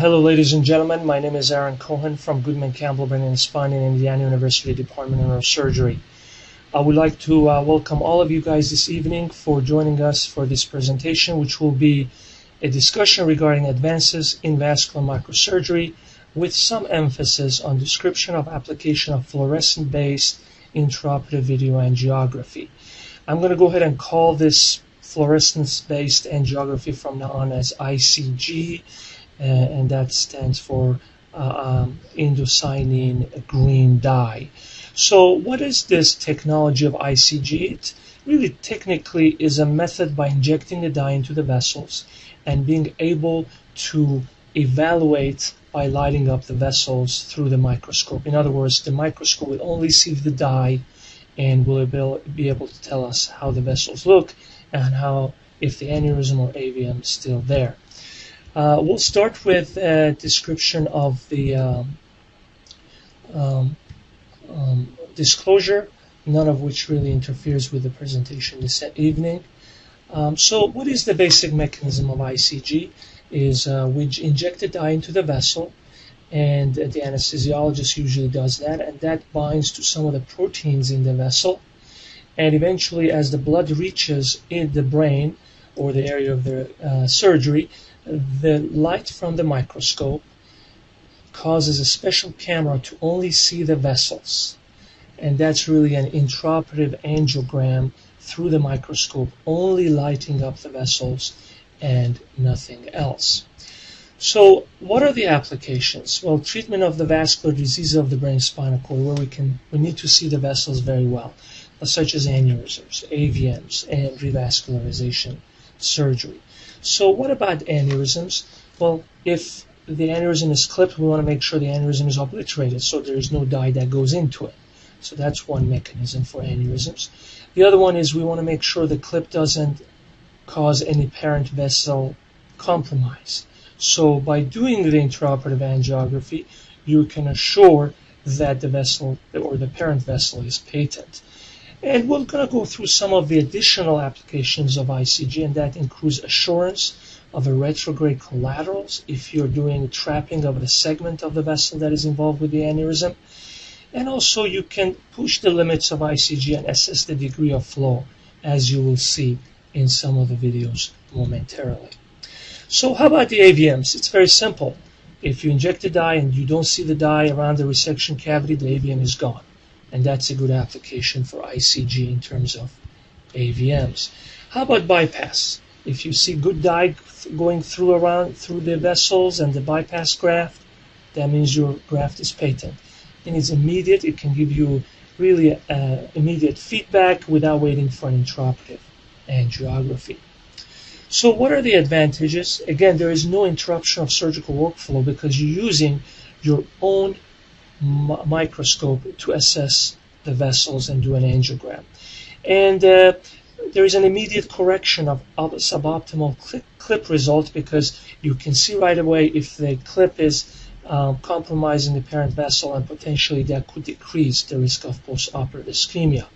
Hello, ladies and gentlemen. My name is Aaron Cohen from Goodman Campbell Brain and Spine in Indiana University Department of Neurosurgery. I would like to uh, welcome all of you guys this evening for joining us for this presentation, which will be a discussion regarding advances in vascular microsurgery with some emphasis on description of application of fluorescent-based intraoperative video angiography. I'm going to go ahead and call this fluorescence-based angiography from now on as ICG, and that stands for uh, um, green dye. So what is this technology of ICG? It really technically is a method by injecting the dye into the vessels and being able to evaluate by lighting up the vessels through the microscope. In other words, the microscope will only see the dye and will be able to tell us how the vessels look and how if the aneurysm or AVM is still there. Uh, we'll start with a description of the um, um, um, disclosure, none of which really interferes with the presentation this evening. Um, so what is the basic mechanism of ICG? Is uh, we inject the dye into the vessel, and the anesthesiologist usually does that, and that binds to some of the proteins in the vessel. And eventually, as the blood reaches in the brain or the area of the uh, surgery, the light from the microscope causes a special camera to only see the vessels and that's really an intraoperative angiogram through the microscope, only lighting up the vessels and nothing else. So, what are the applications? Well, treatment of the vascular disease of the brain spinal cord, where we can we need to see the vessels very well, such as aneurysms, AVMs, and revascularization surgery. So, what about aneurysms? Well, if the aneurysm is clipped, we want to make sure the aneurysm is obliterated, so there is no dye that goes into it. So that's one mechanism for aneurysms. The other one is we want to make sure the clip doesn't cause any parent vessel compromise. So by doing the intraoperative angiography, you can assure that the vessel or the parent vessel is patent. And we're going to go through some of the additional applications of ICG, and that includes assurance of a retrograde collaterals if you're doing trapping of the segment of the vessel that is involved with the aneurysm. And also you can push the limits of ICG and assess the degree of flow as you will see in some of the videos momentarily. So how about the AVMs? It's very simple. If you inject the dye and you don't see the dye around the resection cavity, the AVM is gone. And that's a good application for ICG in terms of AVMs. How about bypass? If you see good dye going through around through the vessels and the bypass graft, that means your graft is patent and it's immediate. It can give you really uh, immediate feedback without waiting for an intraoperative angiography. So what are the advantages? Again, there is no interruption of surgical workflow because you're using your own microscope to assess the vessels and do an angiogram. And uh, there is an immediate correction of, of suboptimal clip, clip result because you can see right away if the clip is um, compromising the parent vessel and potentially that could decrease the risk of postoperative ischemia.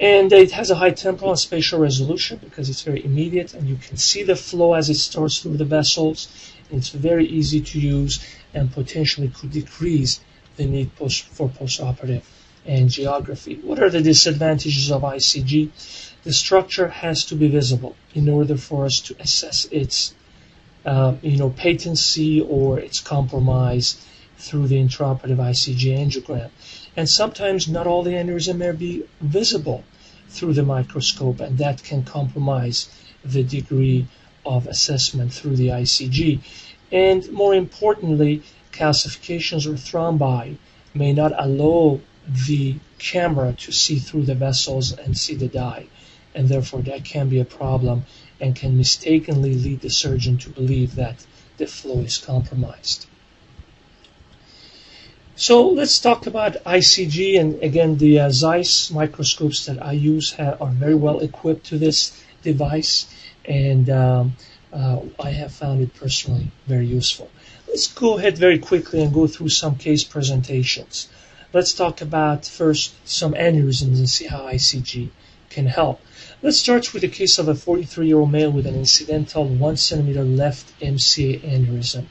And it has a high temporal and spatial resolution because it's very immediate and you can see the flow as it starts through the vessels. It's very easy to use and potentially could decrease the need post for postoperative angiography. What are the disadvantages of ICG? The structure has to be visible in order for us to assess its um, you know, patency or its compromise through the intraoperative ICG angiogram. And sometimes not all the aneurysm may be visible through the microscope, and that can compromise the degree of assessment through the ICG. And more importantly, calcifications or thrombi may not allow the camera to see through the vessels and see the dye, and therefore that can be a problem and can mistakenly lead the surgeon to believe that the flow is compromised. So let's talk about ICG and again the uh, Zeiss microscopes that I use have, are very well equipped to this device and um, uh, I have found it personally very useful. Let's go ahead very quickly and go through some case presentations. Let's talk about first some aneurysms and see how ICG can help. Let's start with the case of a 43-year-old male with an incidental 1 centimeter left MCA aneurysm.